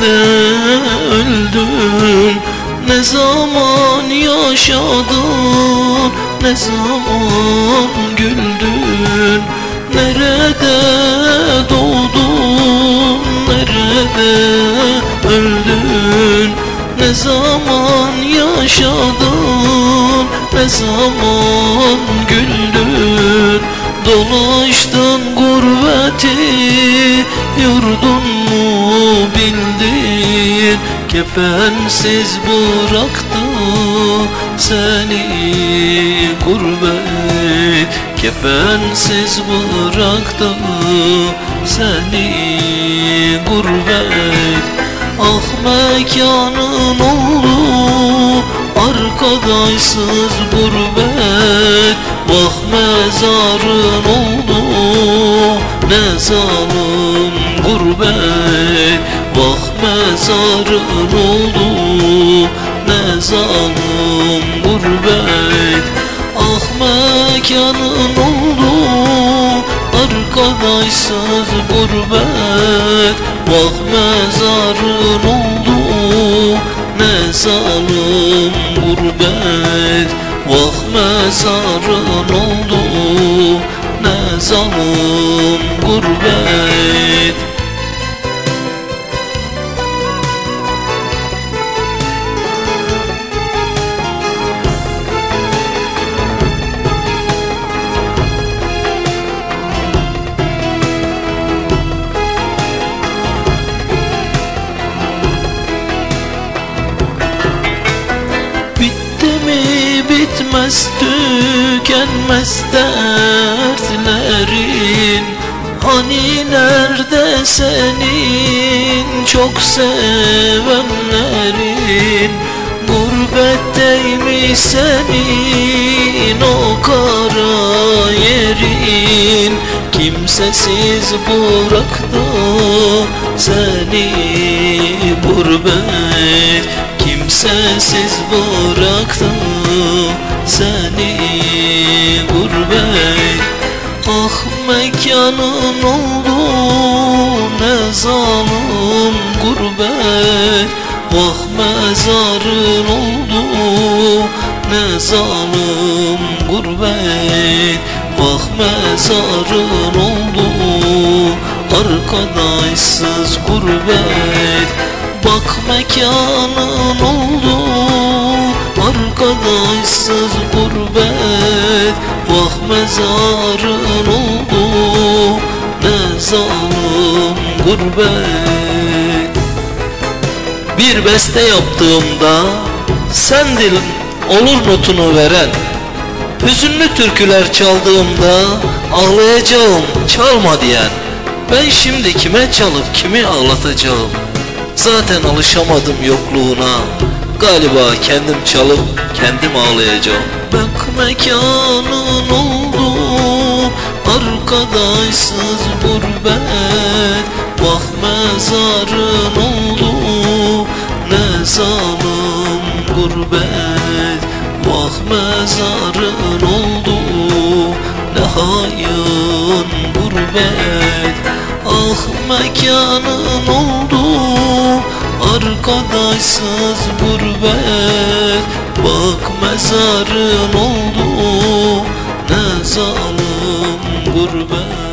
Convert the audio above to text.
nerede öldün Ne zaman yaşadın Ne zaman güldün? Nerede doğdun Nerede öldün? Ne zaman yaşadın Ne zaman güldün Dolaştın gurbeti Yurdun mu bildin Kefensiz bıraktı seni gurbet. Kefensiz bıraktı seni gurbet. Ah mekanın oldu Arkadaşsız gurbet mezarın oldu zalim gurbet. Bak mezarın oldu zalim gurbet. Ah mekanın oldu Arkadaşsız gurbet. Bak mezarın oldu zalim gurbet Vah mezarın oldu Ne zalim gurbet tükenmez dertlerin. Hani nerede senin çok sevenlerin? Gurbetteymiş senin o kara yerin. Kimsesiz bıraktı seni gurbet. Kimsesiz bıraktı seni gurbet Ah mekanın oldu ne zalim gurbet. Vah mezarın oldu ne zalim gurbet. Vah mezarın oldu arkadaşsız gurbet. Bak mekanın oldu mezarın oldu Ne zalim gurbet. Bir beste yaptığımda Sendil olur notunu veren Hüzünlü türküler çaldığımda Ağlayacağım çalma diyen Ben şimdi kime çalıp kimi ağlatacağım? Zaten alışamadım yokluğuna Galiba kendim çalıp kendim ağlayacağım. Bak mekanın oldu Arkadaşsız gurbet. Bak mezarın oldu Ne zalim gurbet. Bak mezarın oldu Ne hain gurbet. Ah mekanın oldu Arkadaşsız gurbet Bak mezarın oldu. Ne zalim gurbet